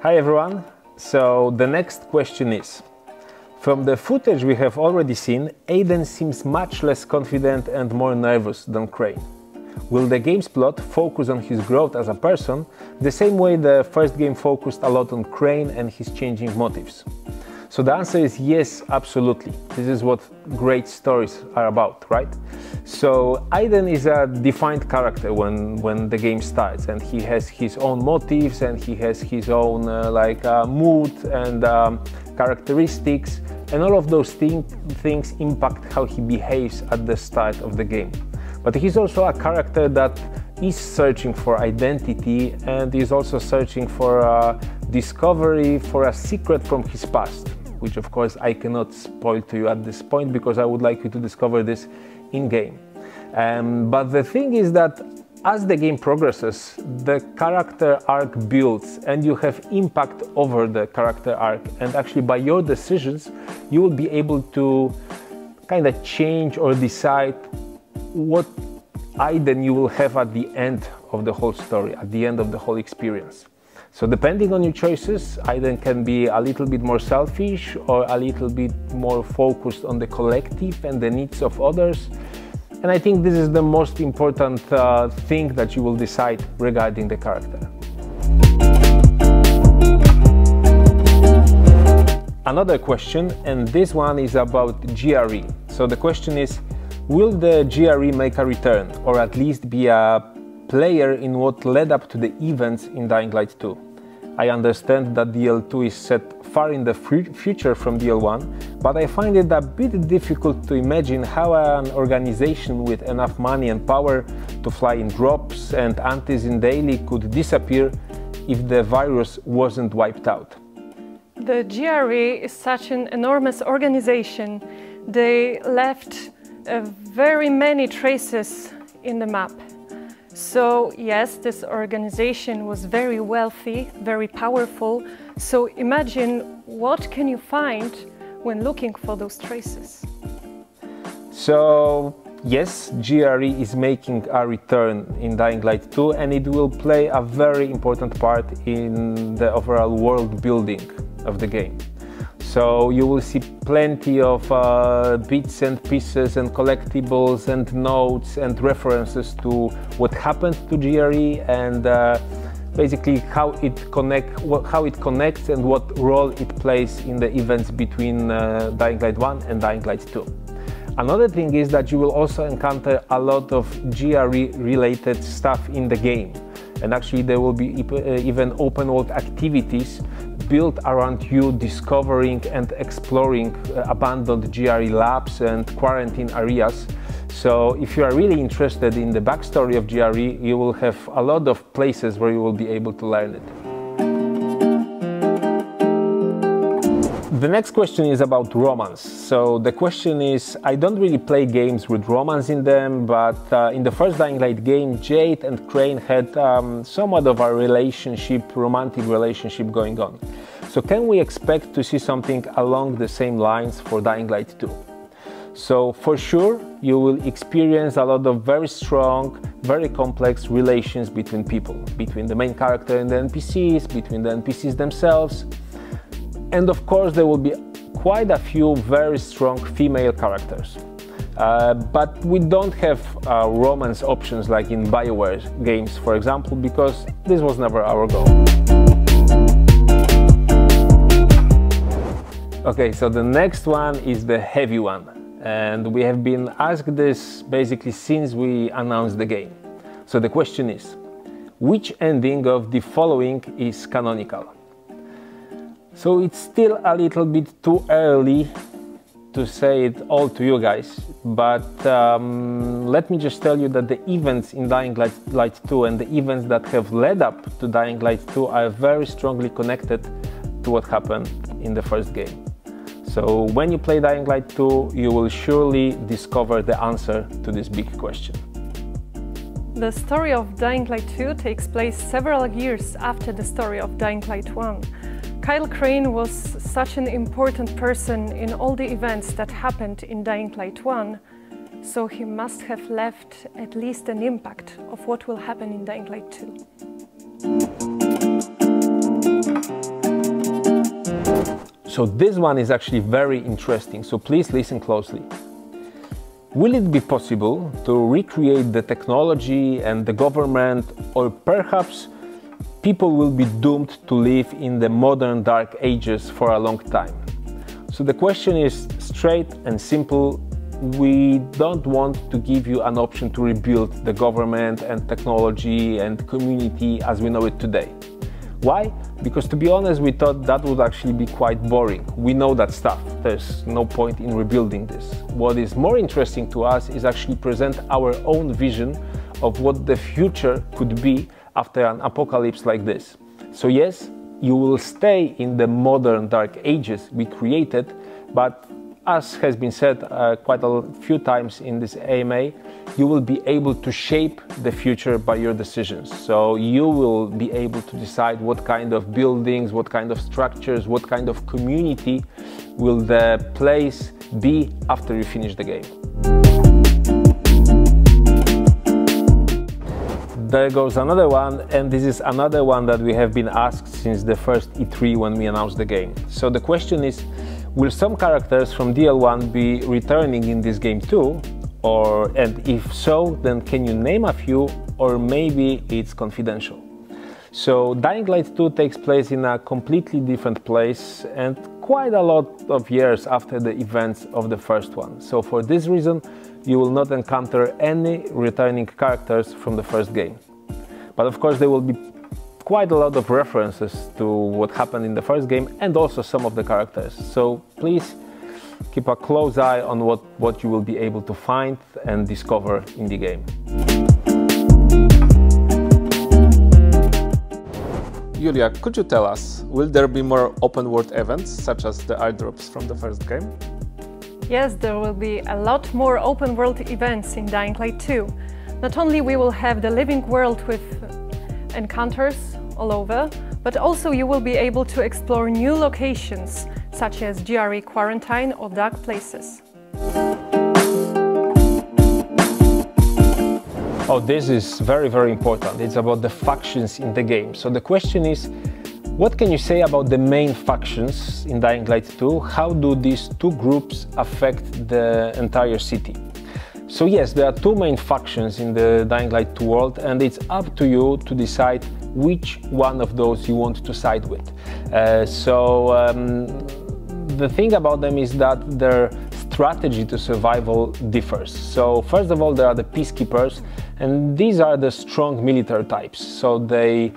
Hi everyone. So the next question is From the footage we have already seen, Aiden seems much less confident and more nervous than Crane. Will the game's plot focus on his growth as a person, the same way the first game focused a lot on Crane and his changing motives? So the answer is yes, absolutely. This is what great stories are about, right? So Aiden is a defined character when, when the game starts and he has his own motives and he has his own uh, like uh, mood and um, characteristics and all of those thing, things impact how he behaves at the start of the game. But he's also a character that is searching for identity and is also searching for a discovery, for a secret from his past, which of course I cannot spoil to you at this point because I would like you to discover this in game. Um, but the thing is that as the game progresses, the character arc builds and you have impact over the character arc. And actually, by your decisions, you will be able to kind of change or decide what Aiden you will have at the end of the whole story, at the end of the whole experience. So depending on your choices, Aiden can be a little bit more selfish or a little bit more focused on the collective and the needs of others. And I think this is the most important uh, thing that you will decide regarding the character. Another question, and this one is about GRE. So the question is, will the GRE make a return, or at least be a player in what led up to the events in Dying Light 2? I understand that DL2 is set far in the future from DL1, but I find it a bit difficult to imagine how an organization with enough money and power to fly in drops and Antizin daily could disappear if the virus wasn't wiped out. The GRE is such an enormous organization. They left uh, very many traces in the map. So yes, this organization was very wealthy, very powerful. So imagine what can you find when looking for those traces? So yes, GRE is making a return in Dying Light 2 and it will play a very important part in the overall world building of the game. So you will see plenty of uh, bits and pieces and collectibles and notes and references to what happened to GRE and uh, basically how it connect, how it connects and what role it plays in the events between uh, Dying Light 1 and Dying Light 2. Another thing is that you will also encounter a lot of GRE related stuff in the game. And actually there will be uh, even open world activities built around you discovering and exploring uh, abandoned GRE labs and quarantine areas. So if you are really interested in the backstory of GRE, you will have a lot of places where you will be able to learn it. The next question is about romance. So the question is, I don't really play games with romance in them, but uh, in the first Dying Light game, Jade and Crane had um, somewhat of a relationship, romantic relationship going on. So can we expect to see something along the same lines for Dying Light 2? So for sure, you will experience a lot of very strong, very complex relations between people, between the main character and the NPCs, between the NPCs themselves, and of course, there will be quite a few very strong female characters. Uh, but we don't have uh, romance options like in BioWare games, for example, because this was never our goal. Okay, so the next one is the heavy one. And we have been asked this basically since we announced the game. So the question is, which ending of the following is canonical? So it's still a little bit too early to say it all to you guys, but um, let me just tell you that the events in Dying Light, Light 2 and the events that have led up to Dying Light 2 are very strongly connected to what happened in the first game. So when you play Dying Light 2, you will surely discover the answer to this big question. The story of Dying Light 2 takes place several years after the story of Dying Light 1. Kyle Crane was such an important person in all the events that happened in Dying Light 1, so he must have left at least an impact of what will happen in Dying Light 2. So this one is actually very interesting, so please listen closely. Will it be possible to recreate the technology and the government, or perhaps people will be doomed to live in the modern dark ages for a long time? So the question is straight and simple. We don't want to give you an option to rebuild the government and technology and community as we know it today. Why? Because to be honest, we thought that would actually be quite boring. We know that stuff. There's no point in rebuilding this. What is more interesting to us is actually present our own vision of what the future could be after an apocalypse like this. So yes, you will stay in the modern dark ages we created, but as has been said uh, quite a few times in this AMA, you will be able to shape the future by your decisions. So you will be able to decide what kind of buildings, what kind of structures, what kind of community will the place be after you finish the game. There goes another one, and this is another one that we have been asked since the first E3 when we announced the game. So the question is, Will some characters from DL1 be returning in this game too? Or, and if so, then can you name a few, or maybe it's confidential? So, Dying Light 2 takes place in a completely different place and quite a lot of years after the events of the first one. So, for this reason, you will not encounter any returning characters from the first game. But of course, there will be quite a lot of references to what happened in the first game and also some of the characters. So please keep a close eye on what, what you will be able to find and discover in the game. Julia, could you tell us, will there be more open world events such as the airdrops from the first game? Yes, there will be a lot more open world events in Dying Light 2. Not only we will have the living world with encounters all over, but also you will be able to explore new locations such as GRE quarantine or dark places. Oh, this is very, very important. It's about the factions in the game. So the question is, what can you say about the main factions in Dying Light 2? How do these two groups affect the entire city? So yes, there are two main factions in the Dying Light 2 world and it's up to you to decide which one of those you want to side with. Uh, so um, the thing about them is that their strategy to survival differs. So first of all, there are the peacekeepers, and these are the strong military types. So they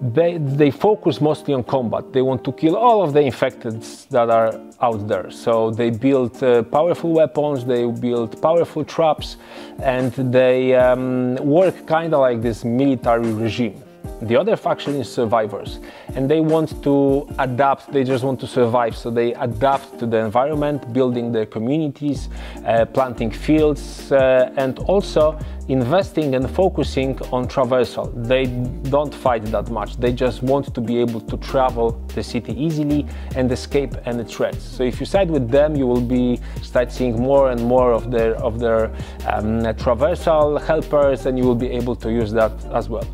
they, they focus mostly on combat. They want to kill all of the infected that are out there. So they build uh, powerful weapons, they build powerful traps, and they um, work kind of like this military regime. The other faction is survivors, and they want to adapt, they just want to survive, so they adapt to the environment, building their communities, uh, planting fields, uh, and also investing and focusing on traversal. They don't fight that much, they just want to be able to travel the city easily and escape any threats. So if you side with them, you will be start seeing more and more of their, of their um, traversal helpers, and you will be able to use that as well.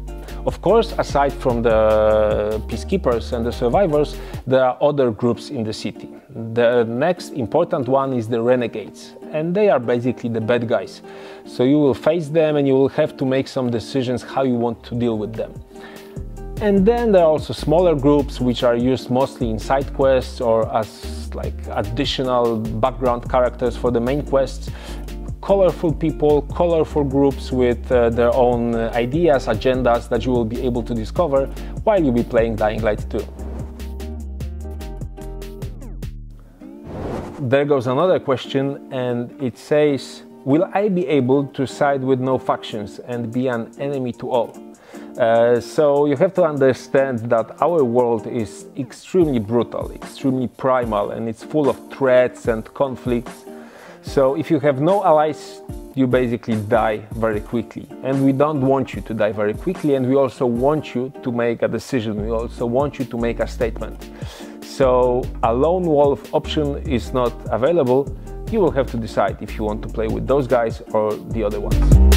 Of course, aside from the peacekeepers and the survivors, there are other groups in the city. The next important one is the renegades, and they are basically the bad guys. So you will face them and you will have to make some decisions how you want to deal with them. And then there are also smaller groups which are used mostly in side quests or as like additional background characters for the main quests colorful people, colorful groups with uh, their own uh, ideas, agendas that you will be able to discover while you'll be playing Dying Light 2. There goes another question and it says, will I be able to side with no factions and be an enemy to all? Uh, so you have to understand that our world is extremely brutal, extremely primal, and it's full of threats and conflicts so if you have no allies, you basically die very quickly. And we don't want you to die very quickly, and we also want you to make a decision. We also want you to make a statement. So a lone wolf option is not available. You will have to decide if you want to play with those guys or the other ones.